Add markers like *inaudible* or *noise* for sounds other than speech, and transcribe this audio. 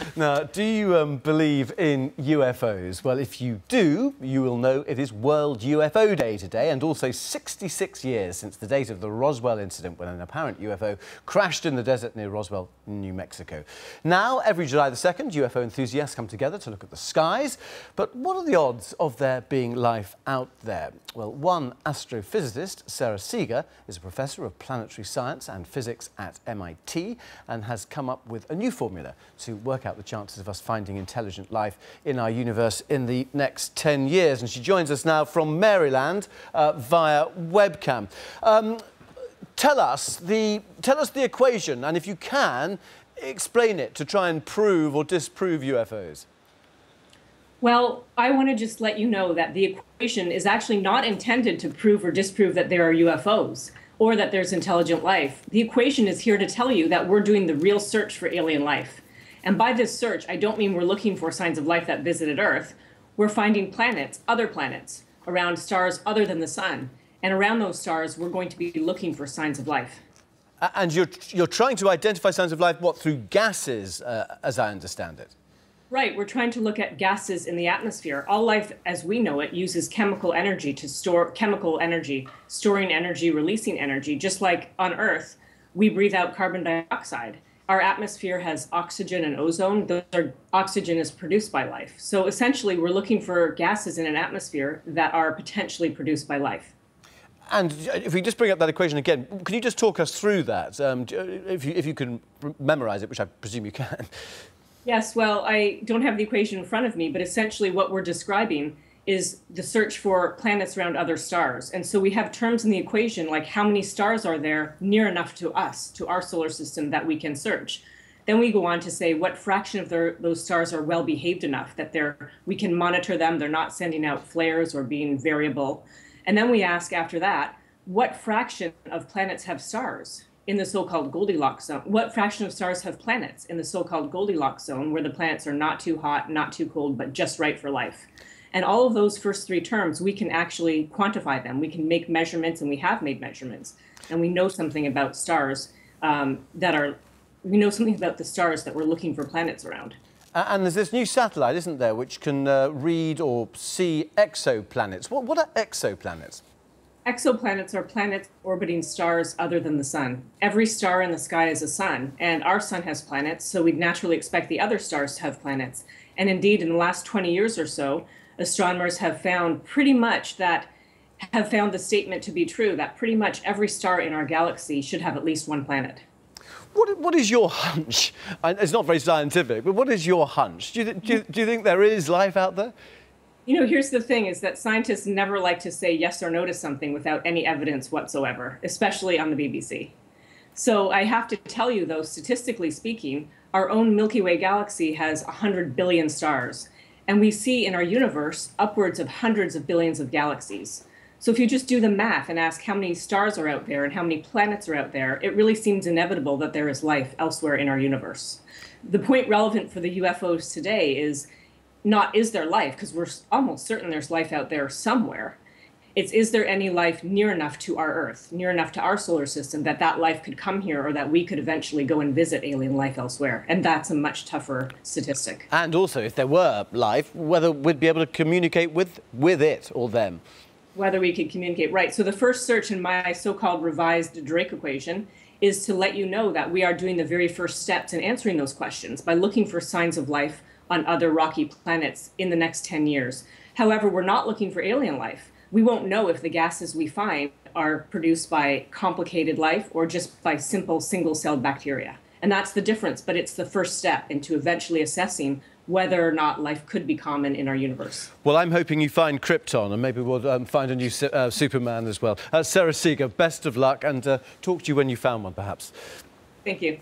*laughs* now, do you um, believe in UFOs? Well, if you do, you will know it is World UFO Day today, and also 66 years since the date of the Roswell incident when an apparent UFO crashed in the desert near Roswell, New Mexico. Now, every July the 2nd, UFO enthusiasts come together to look at the skies. But what are the odds of there being life out there? Well, one astrophysicist, Sara Seager, is a professor of planetary science and physics at MIT and has come up with a new formula to work out the chances of us finding intelligent life in our universe in the next 10 years. And she joins us now from Maryland uh, via webcam. Um, tell us the tell us the equation, and if you can, explain it to try and prove or disprove UFOs. Well, I want to just let you know that the equation is actually not intended to prove or disprove that there are UFOs or that there's intelligent life. The equation is here to tell you that we're doing the real search for alien life. And by this search, I don't mean we're looking for signs of life that visited Earth. We're finding planets, other planets, around stars other than the sun. And around those stars, we're going to be looking for signs of life. And you're, you're trying to identify signs of life, what, through gases, uh, as I understand it? Right, we're trying to look at gases in the atmosphere. All life as we know it uses chemical energy to store chemical energy, storing energy, releasing energy. Just like on Earth, we breathe out carbon dioxide. Our atmosphere has oxygen and ozone. Those are, oxygen is produced by life. So essentially, we're looking for gases in an atmosphere that are potentially produced by life. And if we just bring up that equation again, can you just talk us through that? Um, if, you, if you can memorize it, which I presume you can. Yes, well, I don't have the equation in front of me, but essentially what we're describing is the search for planets around other stars. And so we have terms in the equation like how many stars are there near enough to us, to our solar system, that we can search. Then we go on to say what fraction of their, those stars are well behaved enough that they're, we can monitor them, they're not sending out flares or being variable. And then we ask after that, what fraction of planets have stars? in the so-called Goldilocks zone. What fraction of stars have planets in the so-called Goldilocks zone, where the planets are not too hot, not too cold, but just right for life? And all of those first three terms, we can actually quantify them. We can make measurements, and we have made measurements, and we know something about stars um, that are. We know something about the stars that we're looking for planets around. And there's this new satellite, isn't there, which can uh, read or see exoplanets. What, what are exoplanets? Exoplanets are planets orbiting stars other than the sun. Every star in the sky is a sun, and our sun has planets, so we'd naturally expect the other stars to have planets. And indeed, in the last 20 years or so, astronomers have found pretty much that have found the statement to be true that pretty much every star in our galaxy should have at least one planet. What, what is your hunch? It's not very scientific, but what is your hunch? Do you, do you, do you think there is life out there? You know, here's the thing is that scientists never like to say yes or no to something without any evidence whatsoever, especially on the BBC. So I have to tell you, though, statistically speaking, our own Milky Way galaxy has 100 billion stars. And we see in our universe upwards of hundreds of billions of galaxies. So if you just do the math and ask how many stars are out there and how many planets are out there, it really seems inevitable that there is life elsewhere in our universe. The point relevant for the UFOs today is not is there life because we're almost certain there's life out there somewhere it's is there any life near enough to our earth near enough to our solar system that that life could come here or that we could eventually go and visit alien life elsewhere and that's a much tougher statistic and also if there were life whether we'd be able to communicate with with it or them whether we could communicate right so the first search in my so-called revised drake equation is to let you know that we are doing the very first steps in answering those questions by looking for signs of life on other rocky planets in the next 10 years. However, we're not looking for alien life. We won't know if the gases we find are produced by complicated life or just by simple single celled bacteria. And that's the difference, but it's the first step into eventually assessing whether or not life could be common in our universe. Well, I'm hoping you find Krypton, and maybe we'll um, find a new uh, Superman as well. Uh, Sara Seager, best of luck, and uh, talk to you when you found one, perhaps. Thank you.